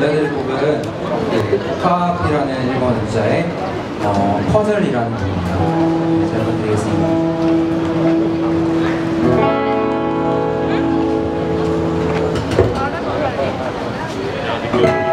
노래를 곡은 네, 복합이라는 일본 문자의 어, 퍼즐이라는 곡입니다. 잘 부탁드리겠습니다. 아, 나